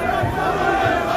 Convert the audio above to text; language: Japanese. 頑張れ